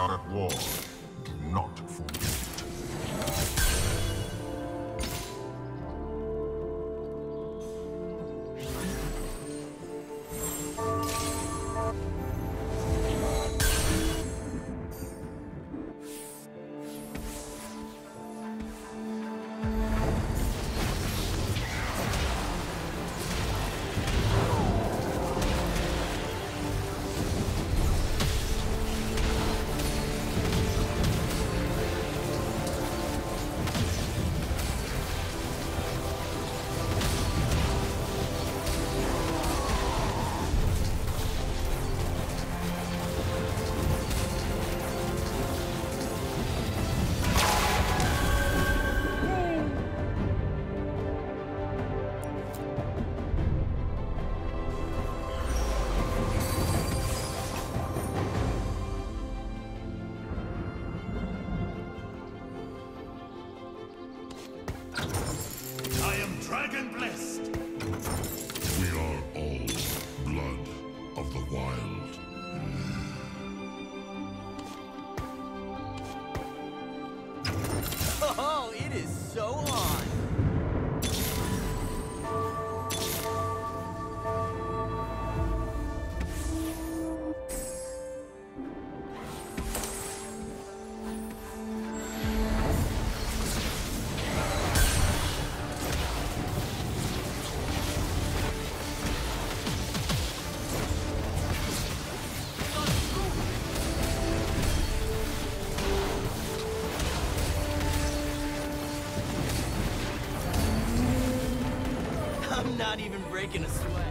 are at war. Do not fool. not even breaking a sweat.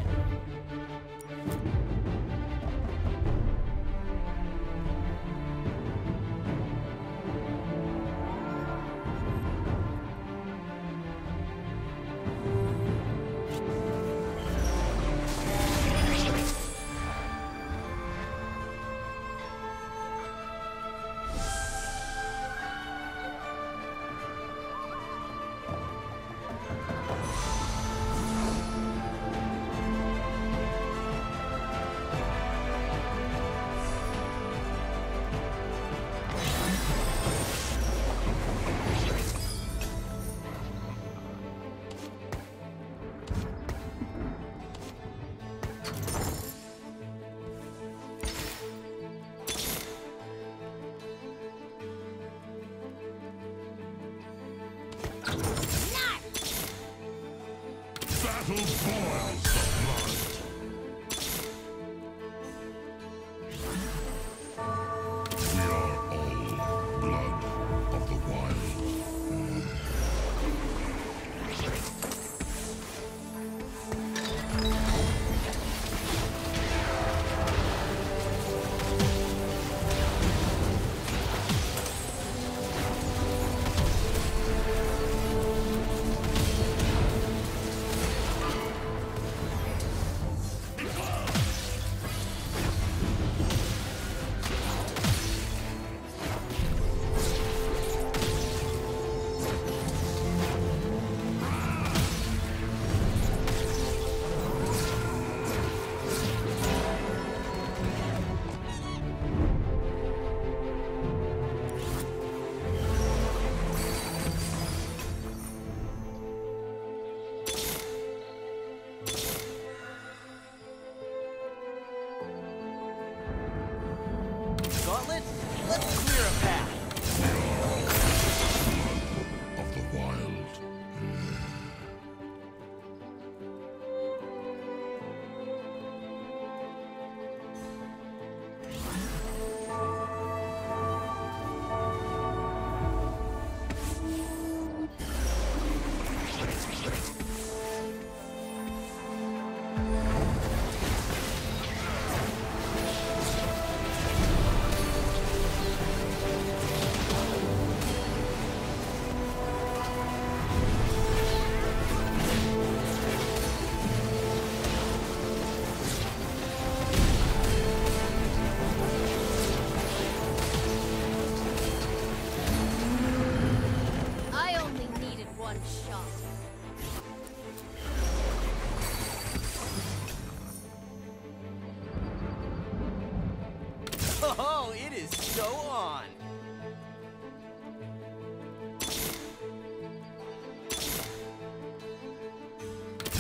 On.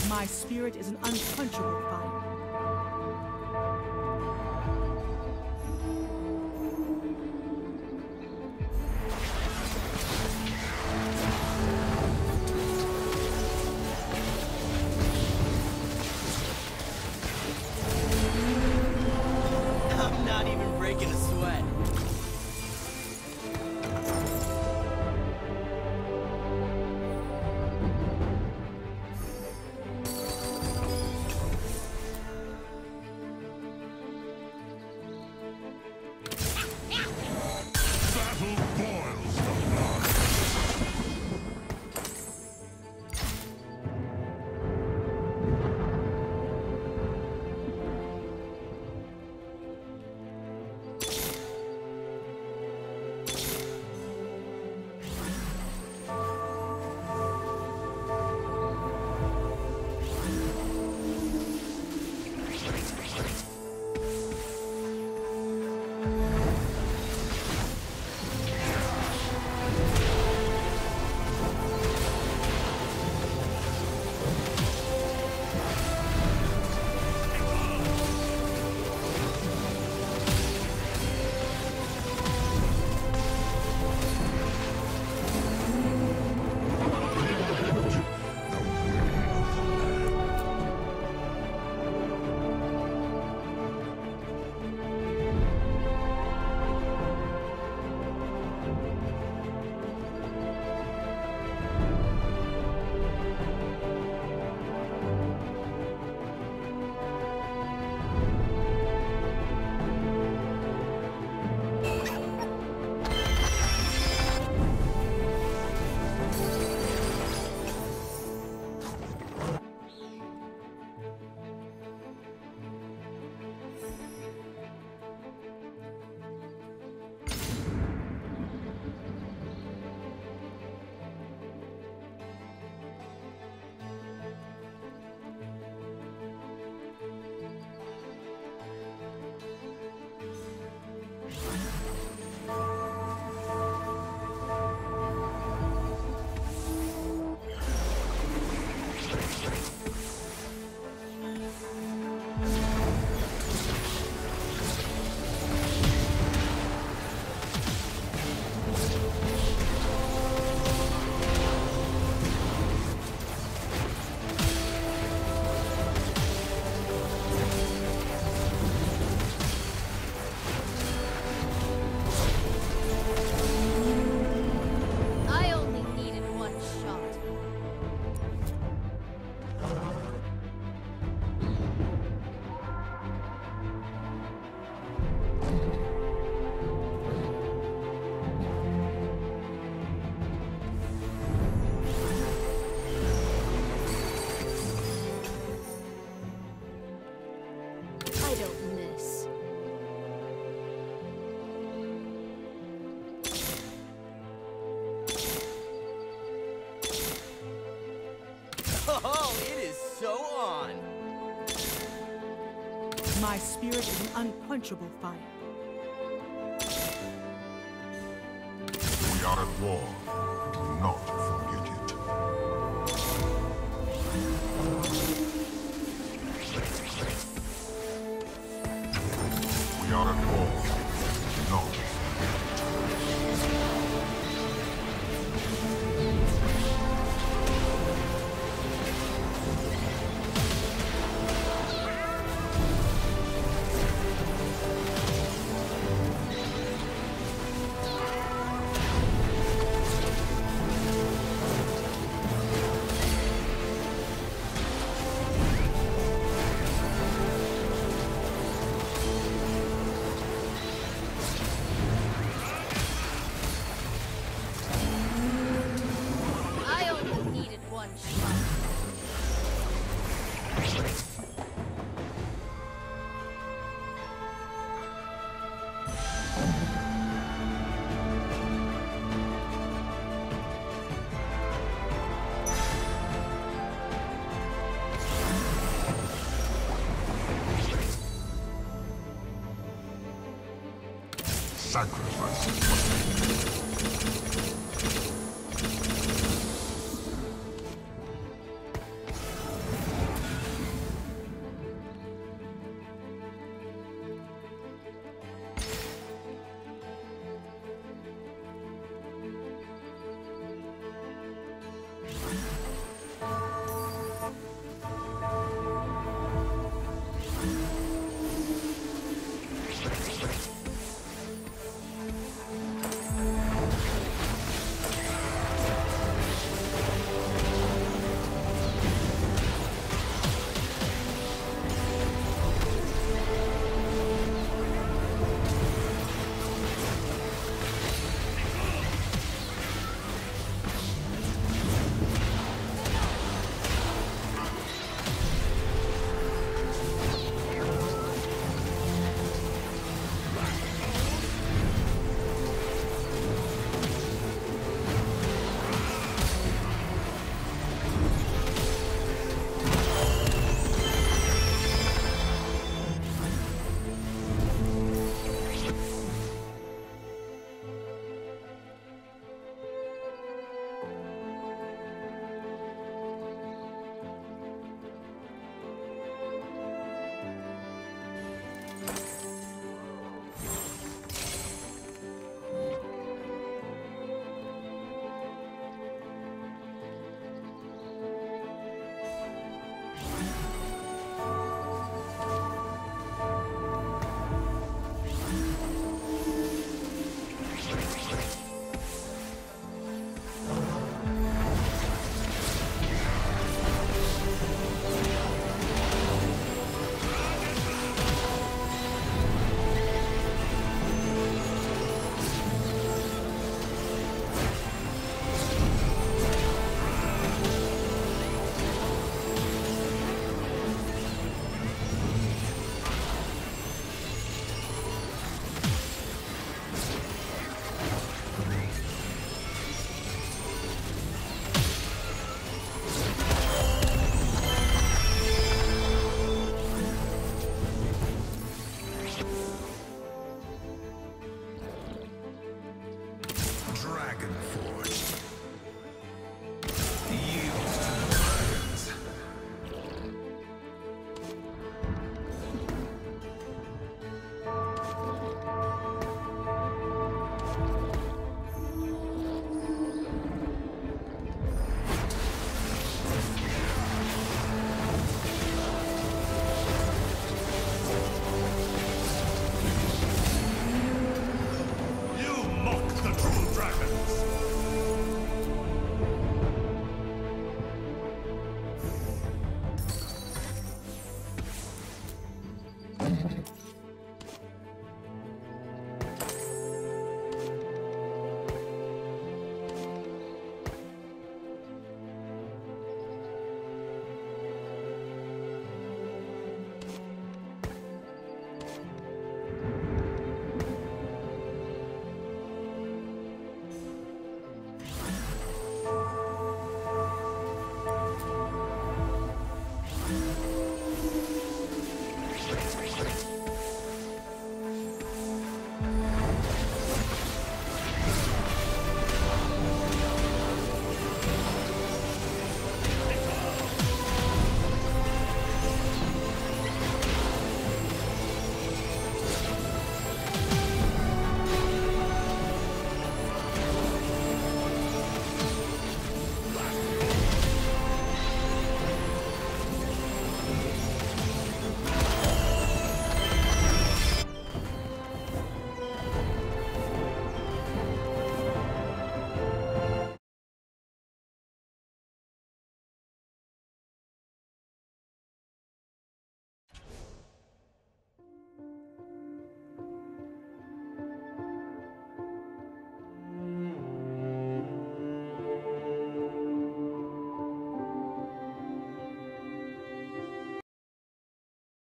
My spirit is an unquenchable fire. My spirit is an unquenchable fire. We are at war. Do not forget it. We are at war. Thank you.